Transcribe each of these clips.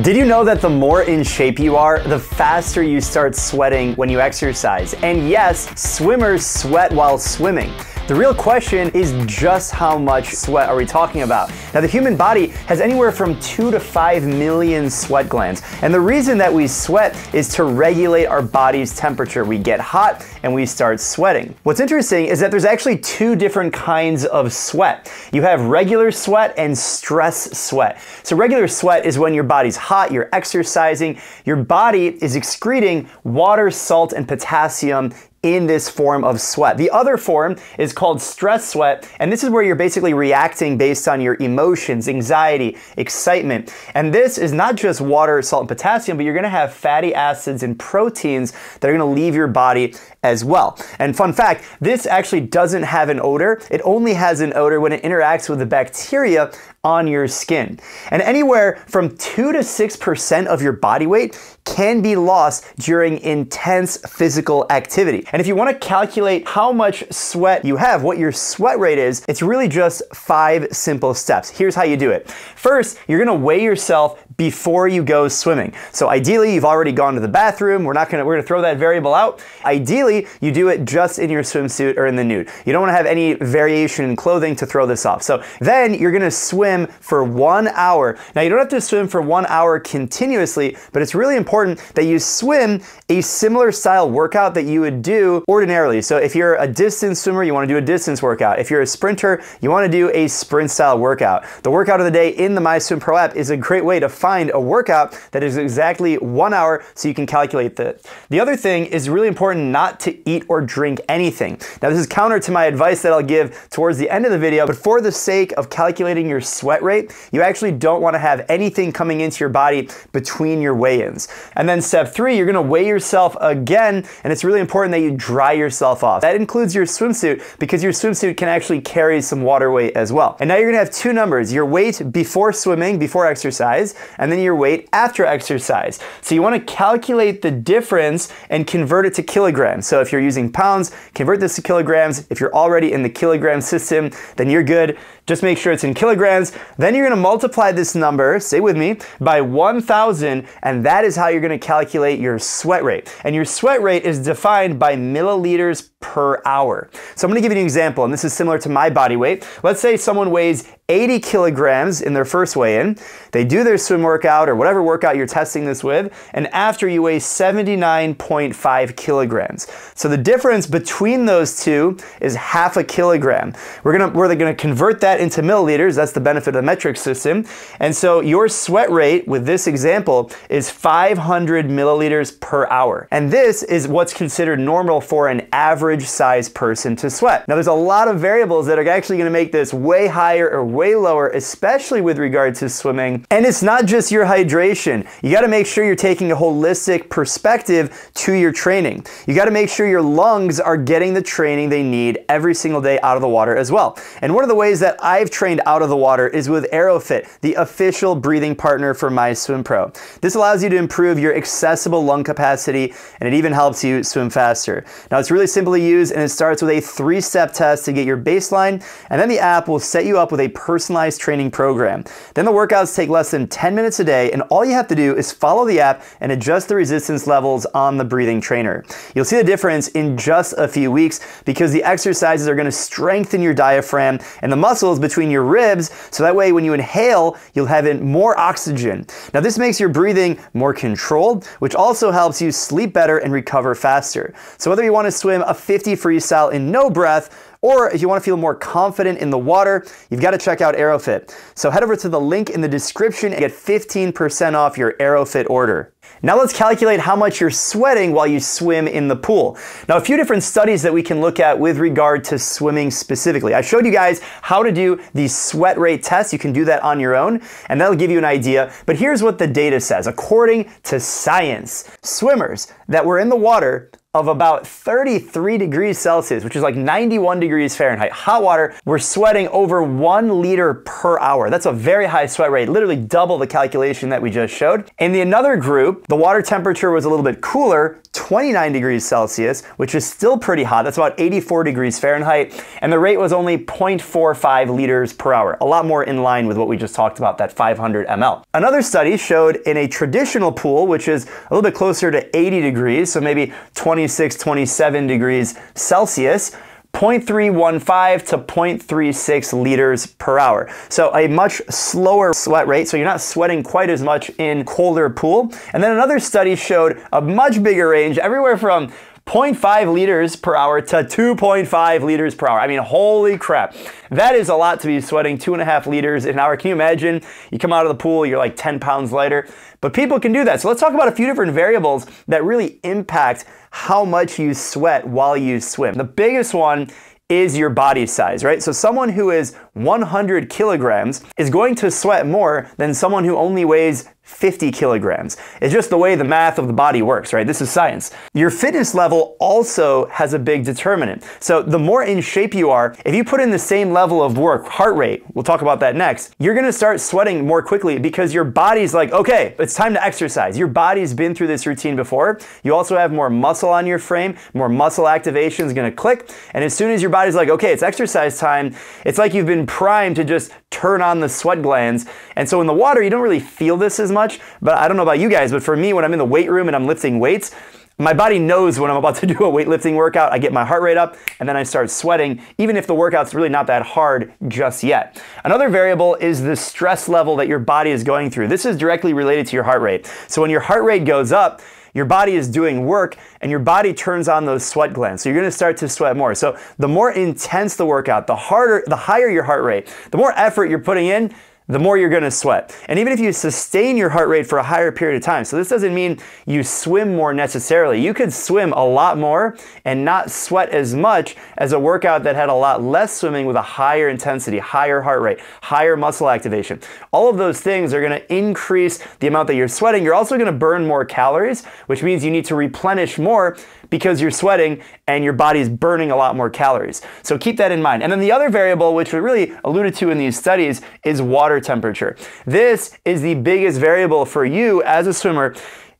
Did you know that the more in shape you are, the faster you start sweating when you exercise? And yes, swimmers sweat while swimming. The real question is just how much sweat are we talking about? Now, the human body has anywhere from 2 to 5 million sweat glands. And the reason that we sweat is to regulate our body's temperature. We get hot and we start sweating. What's interesting is that there's actually two different kinds of sweat. You have regular sweat and stress sweat. So, regular sweat is when your body's hot, you're exercising, your body is excreting water, salt, and potassium in this form of sweat. The other form is called stress sweat, and this is where you're basically reacting based on your emotions, anxiety, excitement. And this is not just water, salt, and potassium, but you're gonna have fatty acids and proteins that are gonna leave your body as well. And fun fact, this actually doesn't have an odor. It only has an odor when it interacts with the bacteria on your skin. And anywhere from 2 to 6% of your body weight can be lost during intense physical activity. And if you want to calculate how much sweat you have, what your sweat rate is, it's really just five simple steps. Here's how you do it. First, you're going to weigh yourself before you go swimming. So ideally, you've already gone to the bathroom. We're not gonna, we're gonna throw that variable out. Ideally, you do it just in your swimsuit or in the nude. You don't wanna have any variation in clothing to throw this off. So then you're gonna swim for one hour. Now you don't have to swim for one hour continuously, but it's really important that you swim a similar style workout that you would do ordinarily. So if you're a distance swimmer, you wanna do a distance workout. If you're a sprinter, you wanna do a sprint style workout. The workout of the day in the MySwimPro app is a great way to find a workout that is exactly one hour so you can calculate that. The other thing is really important not to eat or drink anything. Now this is counter to my advice that I'll give towards the end of the video, but for the sake of calculating your sweat rate, you actually don't want to have anything coming into your body between your weigh-ins. And then step three, you're gonna weigh yourself again, and it's really important that you dry yourself off. That includes your swimsuit because your swimsuit can actually carry some water weight as well. And now you're gonna have two numbers, your weight before swimming, before exercise, and then your weight after exercise. So you want to calculate the difference and convert it to kilograms. So if you're using pounds, convert this to kilograms. If you're already in the kilogram system, then you're good. Just make sure it's in kilograms. Then you're going to multiply this number, stay with me, by 1,000, and that is how you're going to calculate your sweat rate. And your sweat rate is defined by milliliters per hour. So I'm to give you an example, and this is similar to my body weight. Let's say someone weighs 80 kilograms in their first weigh-in. They do their swim workout or whatever workout you're testing this with, and after you weigh 79.5 kilograms. So the difference between those two is half a kilogram. We're gonna we're gonna convert that into milliliters. That's the benefit of the metric system. And so your sweat rate with this example is 500 milliliters per hour. And this is what's considered normal for an average size person to sweat. Now there's a lot of variables that are actually gonna make this way higher or way way lower, especially with regard to swimming. And it's not just your hydration. You gotta make sure you're taking a holistic perspective to your training. You gotta make sure your lungs are getting the training they need every single day out of the water as well. And one of the ways that I've trained out of the water is with Airofit, the official breathing partner for MySwimPro. This allows you to improve your accessible lung capacity and it even helps you swim faster. Now it's really simple to use and it starts with a three-step test to get your baseline and then the app will set you up with a personalized training program. Then the workouts take less than 10 minutes a day, and all you have to do is follow the app and adjust the resistance levels on the breathing trainer. You'll see the difference in just a few weeks because the exercises are gonna strengthen your diaphragm and the muscles between your ribs, so that way when you inhale, you'll have in more oxygen. Now this makes your breathing more controlled, which also helps you sleep better and recover faster. So whether you wanna swim a 50 freestyle in no breath, or if you want to feel more confident in the water, you've got to check out Airofit. So head over to the link in the description and get 15% off your Airofit order. Now let's calculate how much you're sweating while you swim in the pool. Now a few different studies that we can look at with regard to swimming specifically. I showed you guys how to do the sweat rate test. You can do that on your own and that'll give you an idea. But here's what the data says. According to science, swimmers that were in the water of about 33 degrees Celsius, which is like 91 degrees Fahrenheit, hot water, we're sweating over one liter per hour. That's a very high sweat rate, literally double the calculation that we just showed. In the another group, the water temperature was a little bit cooler, 29 degrees Celsius, which is still pretty hot. That's about 84 degrees Fahrenheit. And the rate was only 0.45 liters per hour, a lot more in line with what we just talked about, that 500 ml. Another study showed in a traditional pool, which is a little bit closer to 80 degrees, so maybe 26, 27 degrees Celsius, 0.315 to 0.36 liters per hour. So a much slower sweat rate, so you're not sweating quite as much in colder pool. And then another study showed a much bigger range, everywhere from 0.5 liters per hour to 2.5 liters per hour. I mean, holy crap. That is a lot to be sweating two and a half liters an hour. Can you imagine? You come out of the pool, you're like 10 pounds lighter. But people can do that. So let's talk about a few different variables that really impact how much you sweat while you swim. The biggest one is your body size, right? So someone who is 100 kilograms is going to sweat more than someone who only weighs 50 kilograms. It's just the way the math of the body works, right? This is science. Your fitness level also has a big determinant. So the more in shape you are, if you put in the same level of work, heart rate, we'll talk about that next, you're gonna start sweating more quickly because your body's like, okay, it's time to exercise. Your body's been through this routine before. You also have more muscle on your frame, more muscle activation is gonna click. And as soon as your body's like, okay, it's exercise time, it's like you've been primed to just turn on the sweat glands. And so in the water, you don't really feel this as much, but I don't know about you guys, but for me, when I'm in the weight room and I'm lifting weights, my body knows when I'm about to do a weightlifting workout. I get my heart rate up and then I start sweating, even if the workout's really not that hard just yet. Another variable is the stress level that your body is going through. This is directly related to your heart rate. So when your heart rate goes up, your body is doing work and your body turns on those sweat glands. So you're gonna start to sweat more. So the more intense the workout, the harder, the higher your heart rate, the more effort you're putting in, the more you're gonna sweat. And even if you sustain your heart rate for a higher period of time, so this doesn't mean you swim more necessarily. You could swim a lot more and not sweat as much as a workout that had a lot less swimming with a higher intensity, higher heart rate, higher muscle activation. All of those things are gonna increase the amount that you're sweating. You're also gonna burn more calories, which means you need to replenish more because you're sweating and your body's burning a lot more calories. So keep that in mind. And then the other variable, which we really alluded to in these studies, is water temperature. This is the biggest variable for you as a swimmer.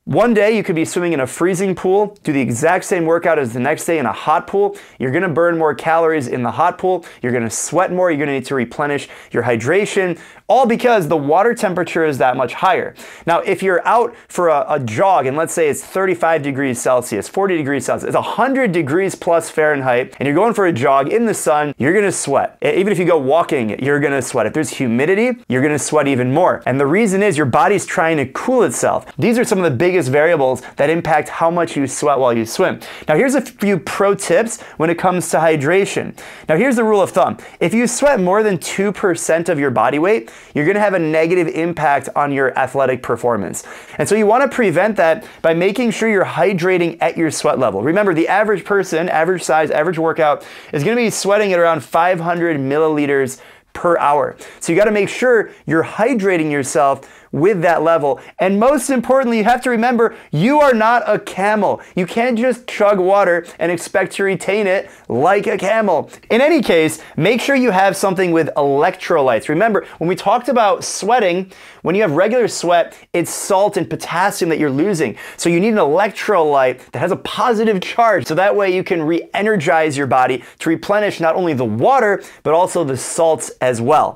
One day you could be swimming in a freezing pool, do the exact same workout as the next day in a hot pool. You're gonna burn more calories in the hot pool. You're gonna sweat more. You're gonna need to replenish your hydration all because the water temperature is that much higher. Now, if you're out for a, a, jog and let's say it's 35 degrees Celsius, 40 degrees Celsius, it's 100 degrees plus Fahrenheit, and you're going for a jog in the sun, you're gonna sweat. Even if you go walking, you're gonna sweat. If there's humidity, you're gonna sweat even more. And the reason is your body's trying to cool itself. These are some of the biggest variables that impact how much you sweat while you swim. Now, here's a few pro tips when it comes to hydration. Now, here's the rule of thumb. If you sweat more than 2% of your body weight, you're going to have a negative impact on your athletic performance. And so you want to prevent that by making sure you're hydrating at your sweat level. Remember, the average person, average size, average workout is going to be sweating at around 500 milliliters per hour. So you got to make sure you're hydrating yourself with that level. And most importantly, you have to remember you are not a camel. You can't just chug water and expect to retain it like a camel. In any case, make sure you have something with electrolytes. Remember, when we talked about sweating, when you have regular sweat, it's salt and potassium that you're losing. So you need an electrolyte that has a positive charge. So that way you can re energize your body to replenish not only the water, but also the salts as well.